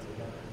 together.